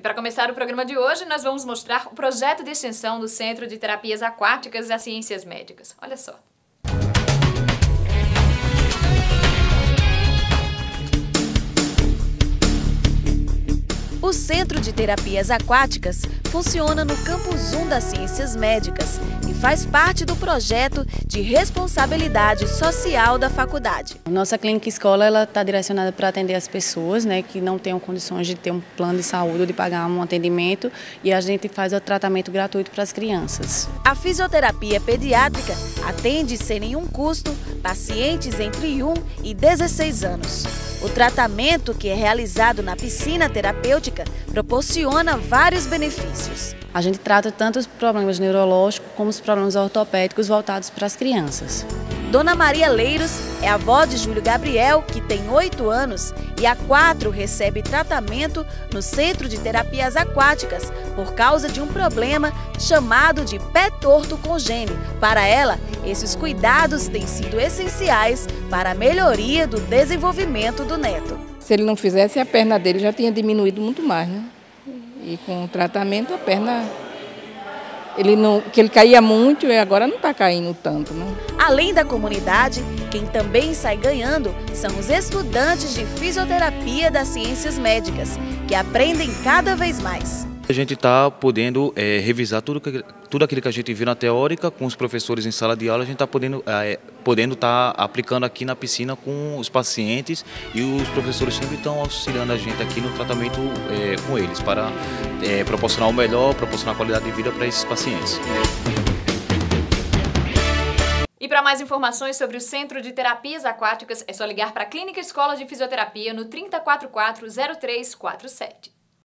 E para começar o programa de hoje, nós vamos mostrar o projeto de extensão do Centro de Terapias Aquáticas e Ciências Médicas. Olha só. O Centro de Terapias Aquáticas funciona no Campus 1 das Ciências Médicas e faz parte do projeto de responsabilidade social da faculdade. Nossa clínica escola está direcionada para atender as pessoas né, que não tenham condições de ter um plano de saúde ou de pagar um atendimento e a gente faz o tratamento gratuito para as crianças. A fisioterapia pediátrica atende sem nenhum custo pacientes entre 1 e 16 anos. O tratamento, que é realizado na piscina terapêutica, proporciona vários benefícios. A gente trata tanto os problemas neurológicos como os problemas ortopédicos voltados para as crianças. Dona Maria Leiros é avó de Júlio Gabriel, que tem 8 anos, e há 4 recebe tratamento no Centro de Terapias Aquáticas por causa de um problema chamado de pé torto congênito. Para ela, esses cuidados têm sido essenciais para a melhoria do desenvolvimento do neto. Se ele não fizesse, a perna dele já tinha diminuído muito mais, né? E com o tratamento a perna ele não, que ele caía muito e agora não está caindo tanto. Né? Além da comunidade, quem também sai ganhando são os estudantes de fisioterapia das ciências médicas, que aprendem cada vez mais. A gente está podendo é, revisar tudo, que, tudo aquilo que a gente viu na teórica com os professores em sala de aula, a gente está podendo é, podendo estar tá aplicando aqui na piscina com os pacientes e os professores sempre estão auxiliando a gente aqui no tratamento é, com eles para é, proporcionar o melhor, proporcionar qualidade de vida para esses pacientes. E para mais informações sobre o Centro de Terapias Aquáticas, é só ligar para a Clínica Escola de Fisioterapia no 3044 0347.